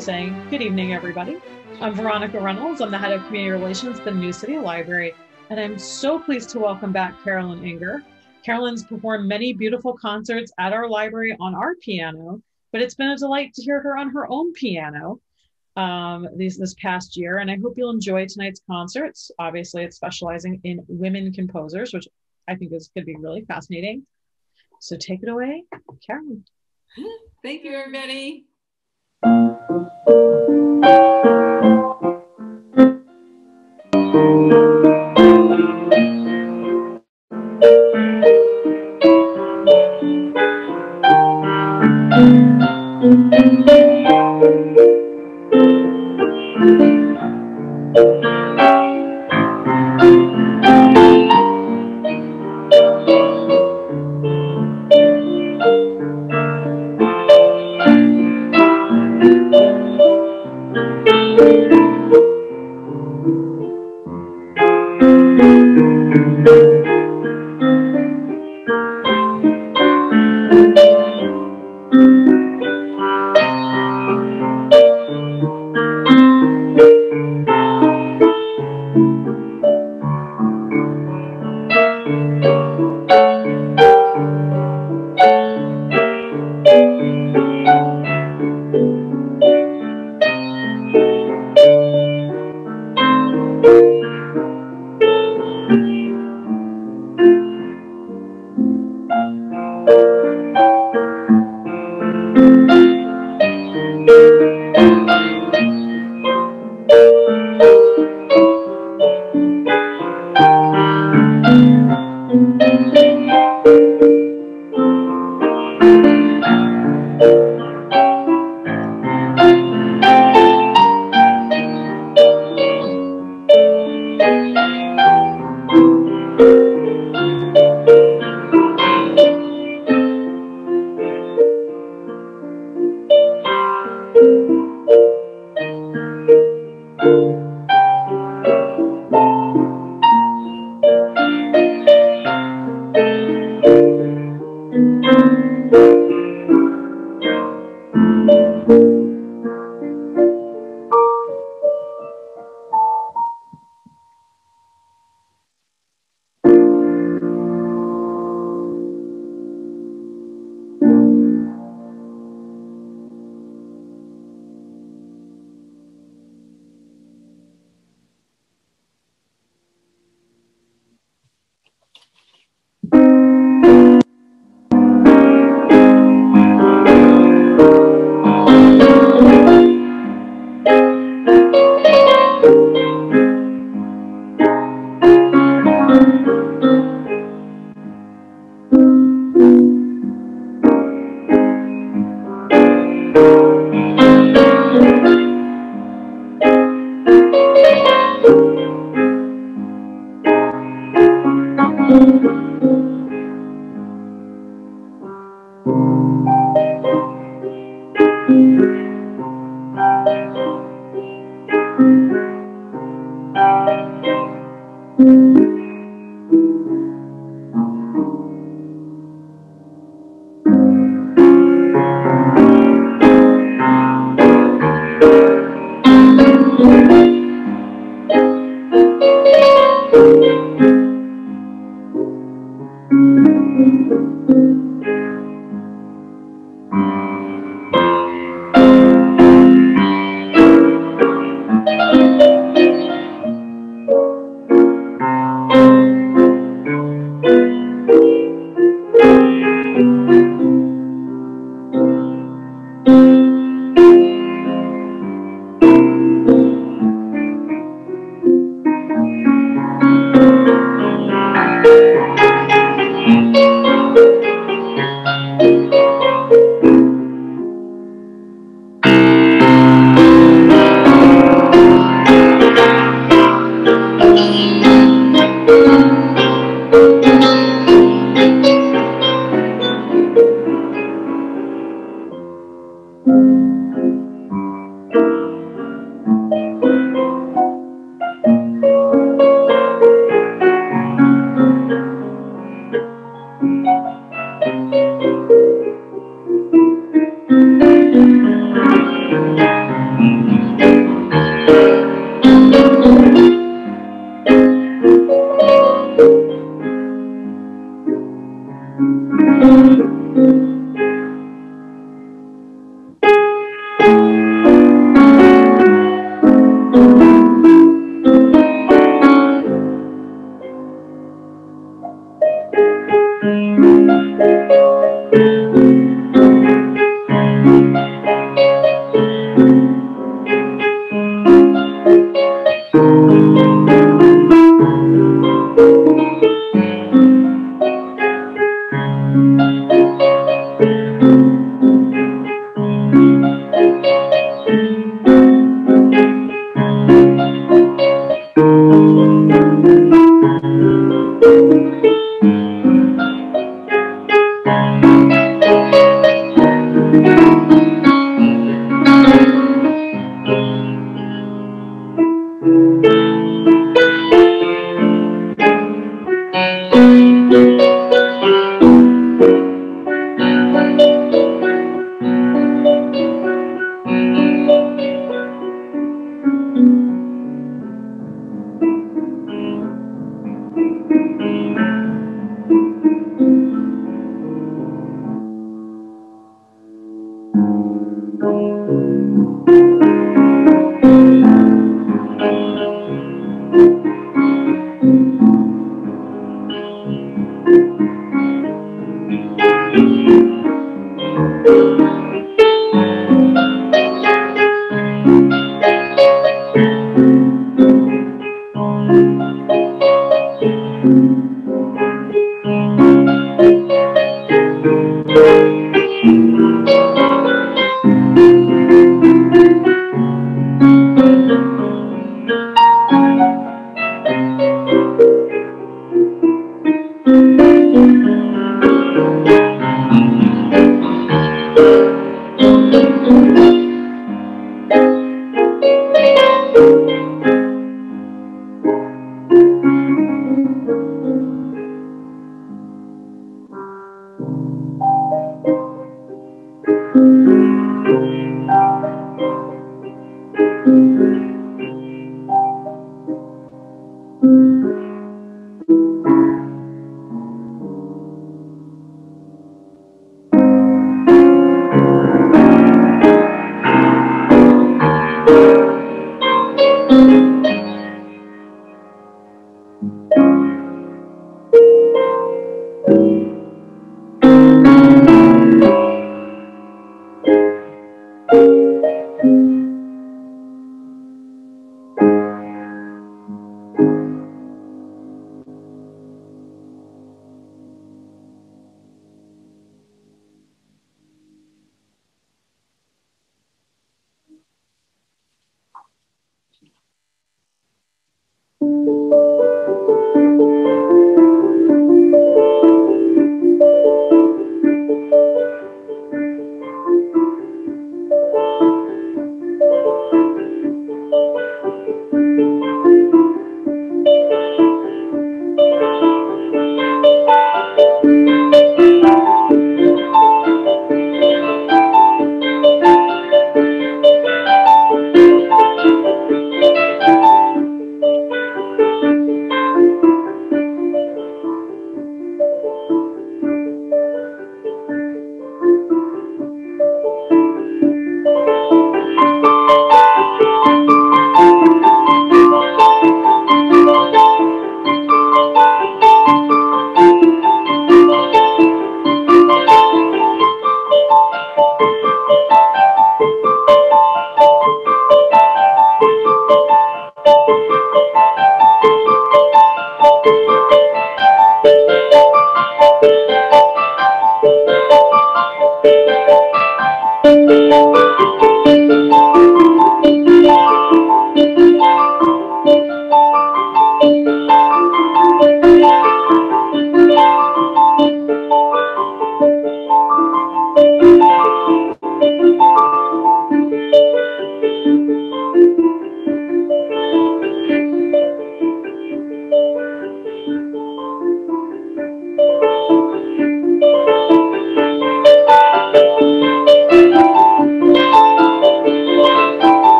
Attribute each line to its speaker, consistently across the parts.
Speaker 1: saying, Good evening, everybody. I'm Veronica Reynolds. I'm the head of community relations at the New City Library, and I'm so pleased to welcome back Carolyn Enger. Carolyn's performed many beautiful concerts at our library on our piano, but it's been a delight to hear her on her own piano um, this past year, and I hope you'll enjoy tonight's concerts. Obviously, it's specializing in women composers, which I think is going to be really fascinating. So take it away, Carolyn.
Speaker 2: Thank you, everybody.
Speaker 3: Thank you.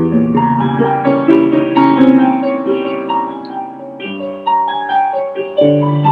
Speaker 3: Thank you.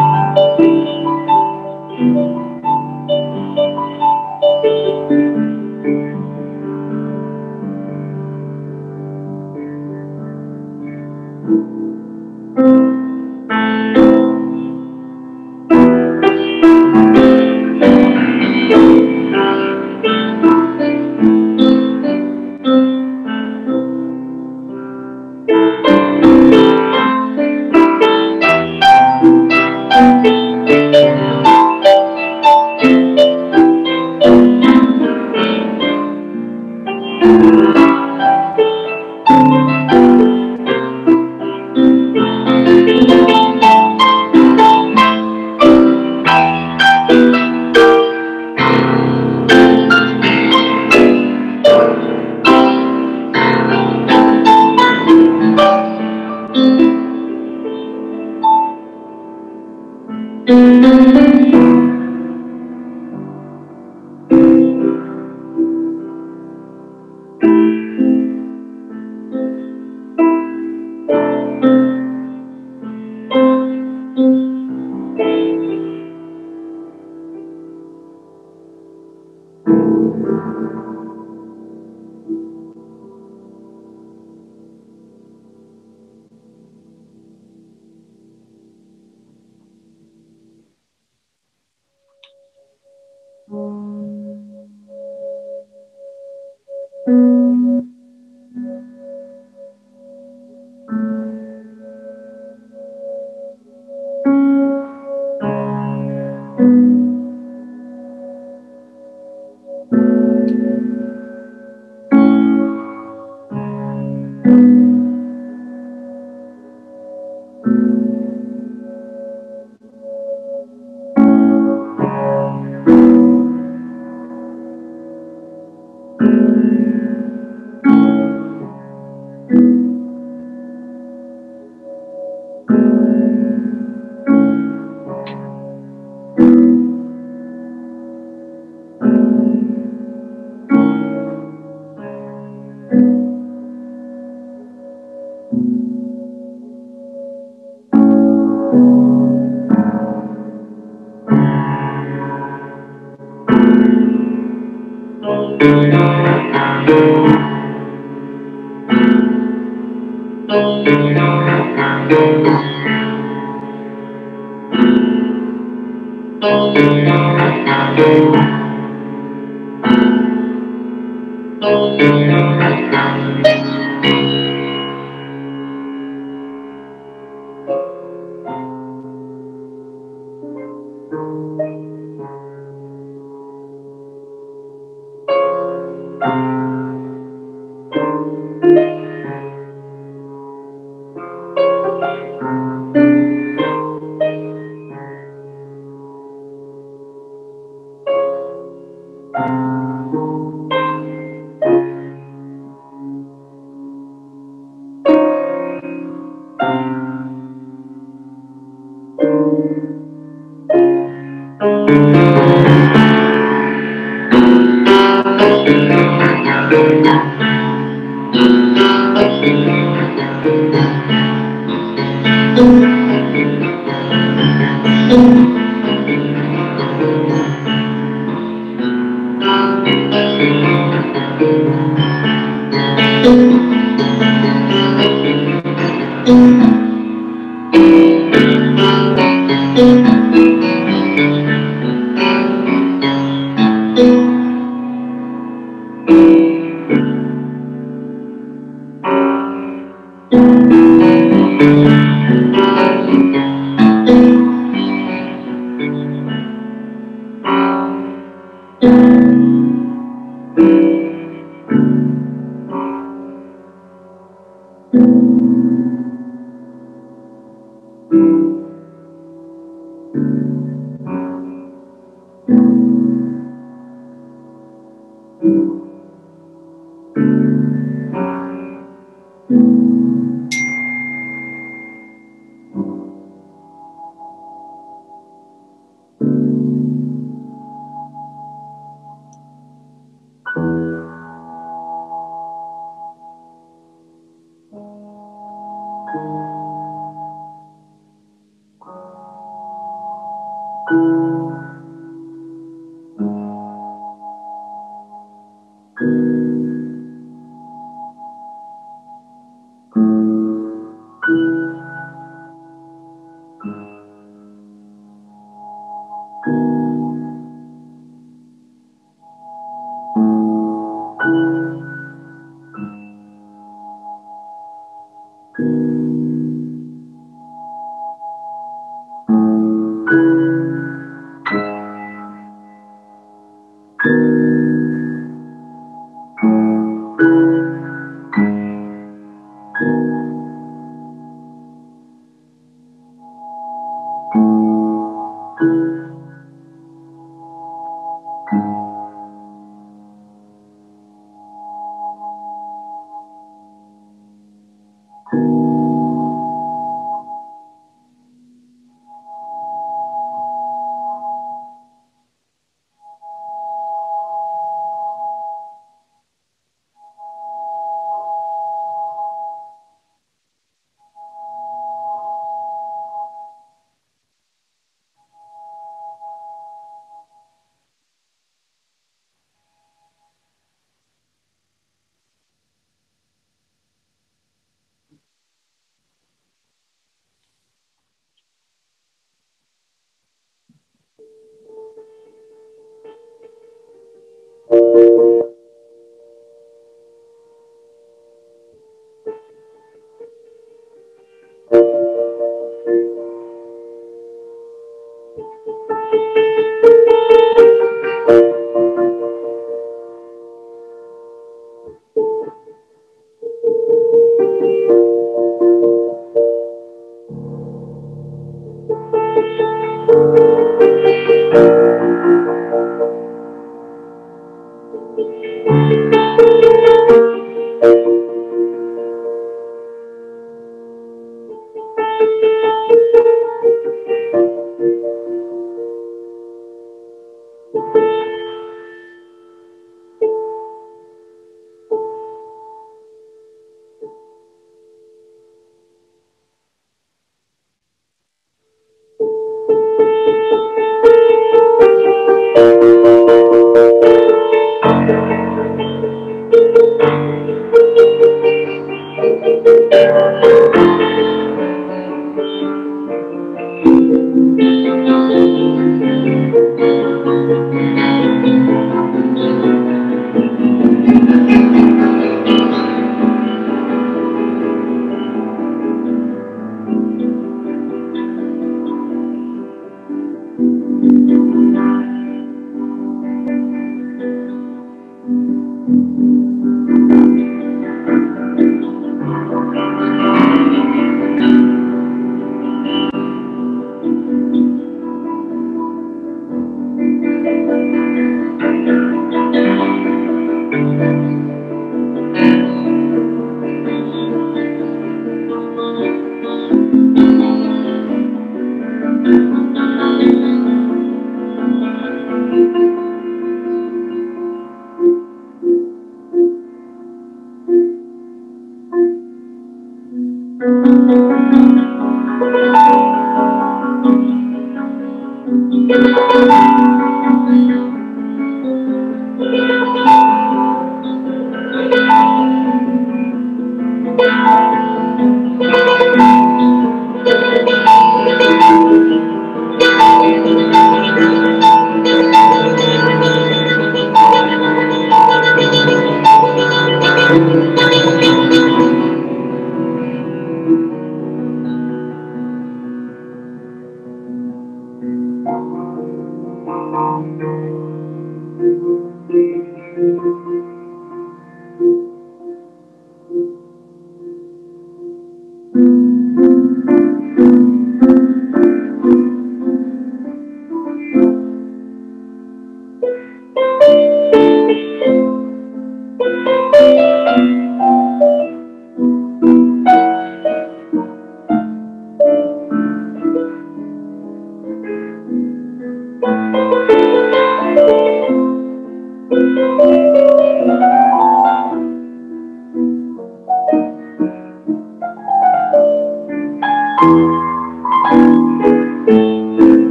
Speaker 2: Mm-hmm.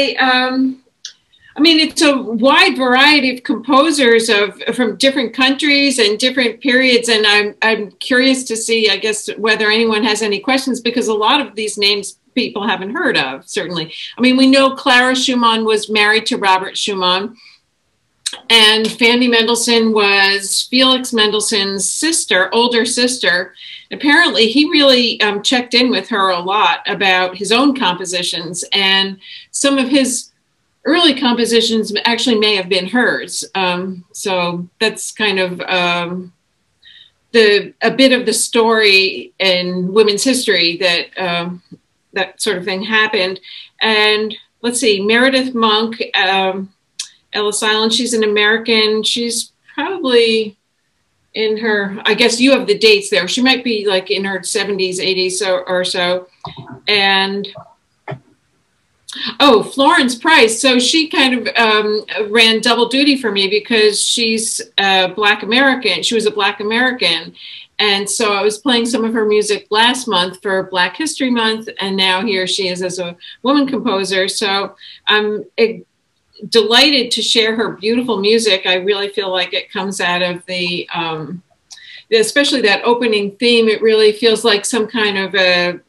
Speaker 2: I um, I mean, it's a wide variety of composers of from different countries and different periods, and I'm I'm curious to see, I guess, whether anyone has any questions because a lot of these names people haven't heard of. Certainly, I mean, we know Clara Schumann was married to Robert Schumann, and Fanny Mendelssohn was Felix Mendelssohn's sister, older sister. Apparently, he really um, checked in with her a lot about his own compositions and some of his early compositions actually may have been hers. Um, so that's kind of um, the a bit of the story in women's history that um, that sort of thing happened. And let's see, Meredith Monk, um, Ellis Island. She's an American. She's probably in her. I guess you have the dates there. She might be like in her 70s, 80s or, or so, and Oh, Florence Price. So she kind of um, ran double duty for me because she's a Black American. She was a Black American. And so I was playing some of her music last month for Black History Month. And now here she is as a woman composer. So I'm delighted to share her beautiful music. I really feel like it comes out of the, um, especially that opening theme. It really feels like some kind of a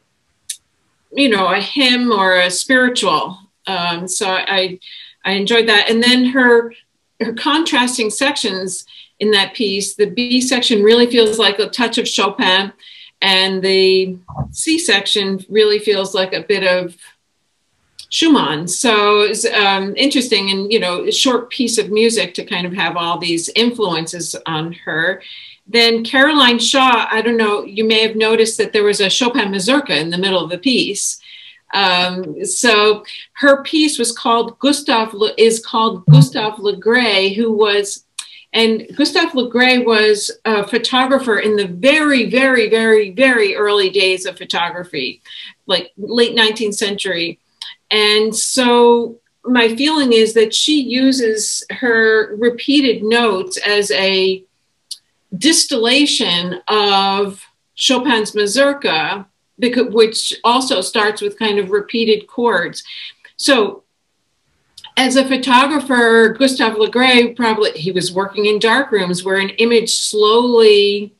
Speaker 2: you know, a hymn or a spiritual. Um, so I, I enjoyed that. And then her, her contrasting sections in that piece, the B section really feels like a touch of Chopin, and the C section really feels like a bit of Schumann. So it's um, interesting and, you know, a short piece of music to kind of have all these influences on her. Then Caroline Shaw, I don't know, you may have noticed that there was a Chopin mazurka in the middle of the piece. Um, so her piece was called Gustav is called Gustave Le Gray, who was And Gustave Le Gray was a photographer in the very, very, very, very early days of photography, like late 19th century. And so my feeling is that she uses her repeated notes as a distillation of Chopin's mazurka, which also starts with kind of repeated chords. So as a photographer, Gustave Le Gray probably he was working in dark rooms where an image slowly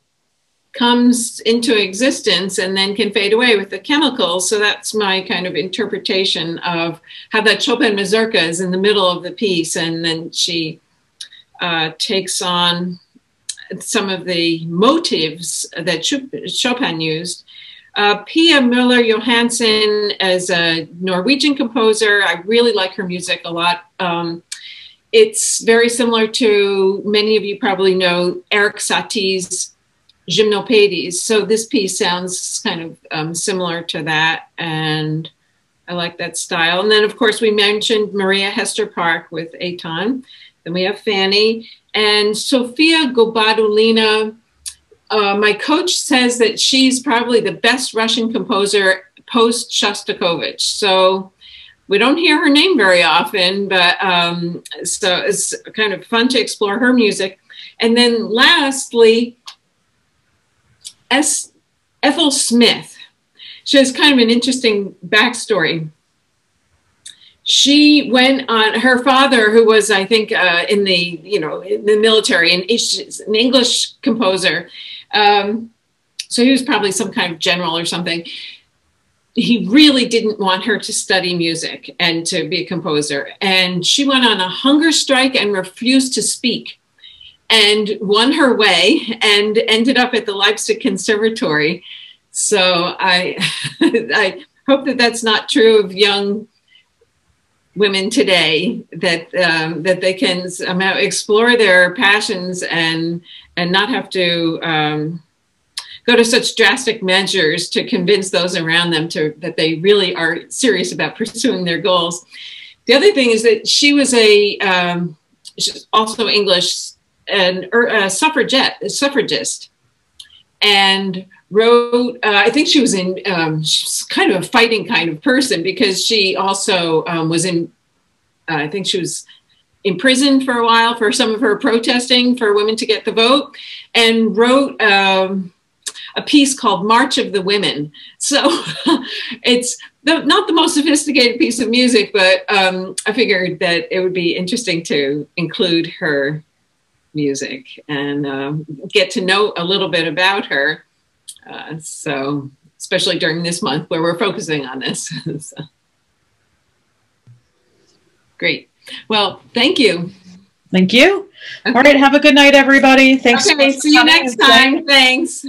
Speaker 2: comes into existence and then can fade away with the chemicals. So that's my kind of interpretation of how that Chopin mazurka is in the middle of the piece, and then she uh, takes on some of the motives that Chopin used. Uh, Pia Müller Johansen is a Norwegian composer. I really like her music a lot. Um, it's very similar to many of you probably know Erik Satie's Gymnopédies. So this piece sounds kind of um, similar to that, and I like that style. And then, of course, we mentioned Maria Hester Park with Aton. Then we have Fanny and Sofia Gubaidulina. uh, my coach says that she's probably the best Russian composer post Shostakovich. So we don't hear her name very often, but um, so it's kind of fun to explore her music. And then lastly, S. Ethel Smyth. She has kind of an interesting backstory. She went on her father, who was, I think, uh, in the you know in the military, and an English composer. Um, so he was probably some kind of general or something. He really didn't want her to study music and to be a composer. And she went on a hunger strike and refused to speak and won her way and ended up at the Leipzig Conservatory. So I, I hope that that's not true of young women today that um, that they can somehow explore their passions and and not have to um, go to such drastic measures to convince those around them to that they really are serious about pursuing their goals. The other thing is that she was a um, she's also English and er, a suffragette, a suffragist, and wrote. Uh, I think she was in. Um, she's kind of a fighting kind of person because she also um, was in. Uh, I think she was imprisoned for a while for some of her protesting for women to get the vote, and wrote. Um, a piece called March of the Women. So it's the, not the most sophisticated piece of music, but um, I figured that it would be interesting to include her music and uh, get to know a little bit about her. Uh, so, especially during this month where we're focusing on this. so. Great. Well, thank you.
Speaker 1: Thank you. Okay. All right. Have a good night, everybody. Thanks.
Speaker 2: Okay, see you next time. Thanks.